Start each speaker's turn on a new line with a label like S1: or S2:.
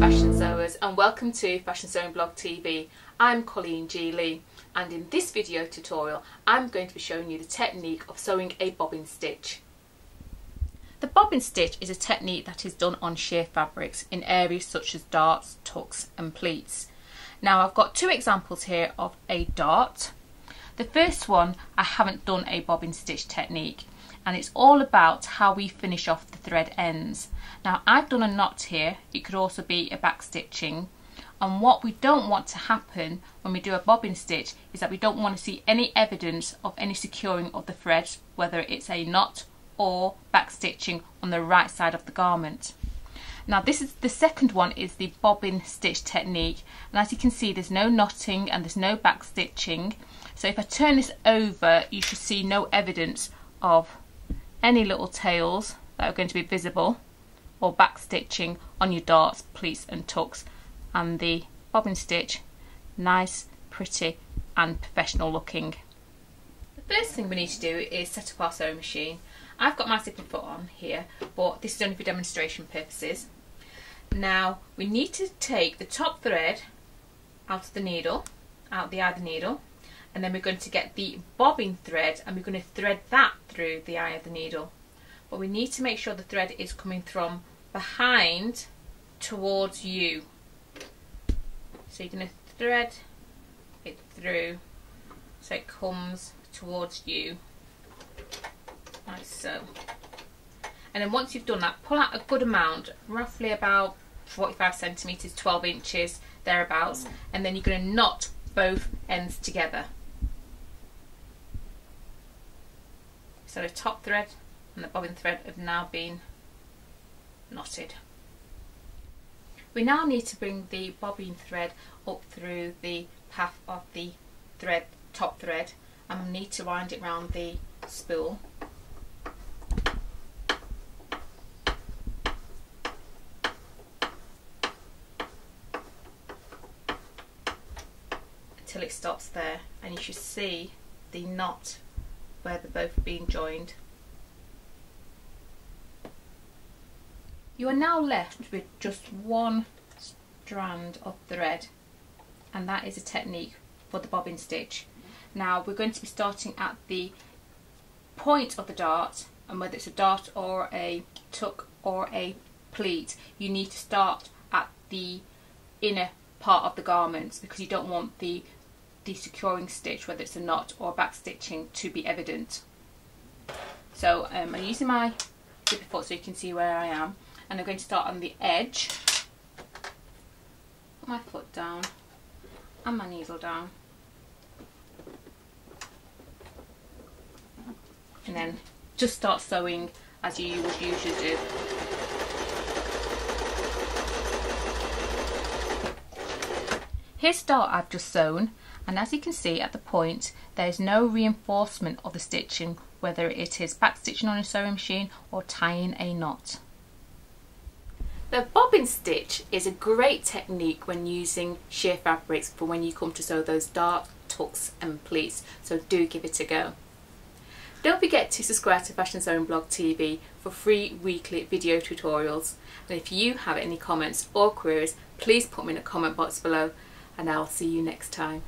S1: Fashion sewers and welcome to Fashion Sewing Blog TV. I'm Colleen G. Lea and in this video tutorial I'm going to be showing you the technique of sewing a bobbin stitch. The bobbin stitch is a technique that is done on sheer fabrics in areas such as darts, tucks and pleats. Now I've got two examples here of a dart. The first one I haven't done a bobbin stitch technique and it's all about how we finish off the thread ends. Now I've done a knot here, it could also be a back stitching and what we don't want to happen when we do a bobbin stitch is that we don't want to see any evidence of any securing of the threads whether it's a knot or back stitching on the right side of the garment. Now this is the second one is the bobbin stitch technique and as you can see there's no knotting and there's no back stitching so if I turn this over you should see no evidence of any little tails that are going to be visible or back stitching on your darts, pleats and tucks and the bobbin stitch nice, pretty and professional looking. The first thing we need to do is set up our sewing machine. I've got my zipper foot on here but this is only for demonstration purposes. Now we need to take the top thread out of the needle, out the eye of the needle and then we're going to get the bobbin thread and we're going to thread that through the eye of the needle. But we need to make sure the thread is coming from behind towards you. So you're going to thread it through so it comes towards you. Like so. And then once you've done that pull out a good amount roughly about 45 centimeters 12 inches thereabouts. And then you're going to knot both ends together So the top thread and the bobbin thread have now been knotted. We now need to bring the bobbin thread up through the path of the thread, top thread and we need to wind it round the spool. until it stops there and you should see the knot where they're both being joined. You are now left with just one strand of thread and that is a technique for the bobbin stitch. Now we're going to be starting at the point of the dart and whether it's a dart or a tuck or a pleat you need to start at the inner part of the garment because you don't want the the securing stitch, whether it's a knot or back stitching, to be evident. So um, I'm using my zipper foot so you can see where I am and I'm going to start on the edge. Put my foot down and my needle down. And then just start sewing as you would usually do. Here's the dart I've just sewn and as you can see at the point there is no reinforcement of the stitching whether it is back stitching on a sewing machine or tying a knot. The bobbin stitch is a great technique when using sheer fabrics for when you come to sew those dark tucks and pleats so do give it a go. Don't forget to subscribe to Fashion Sewing Blog TV for free weekly video tutorials and if you have any comments or queries please put them in the comment box below and I'll see you next time.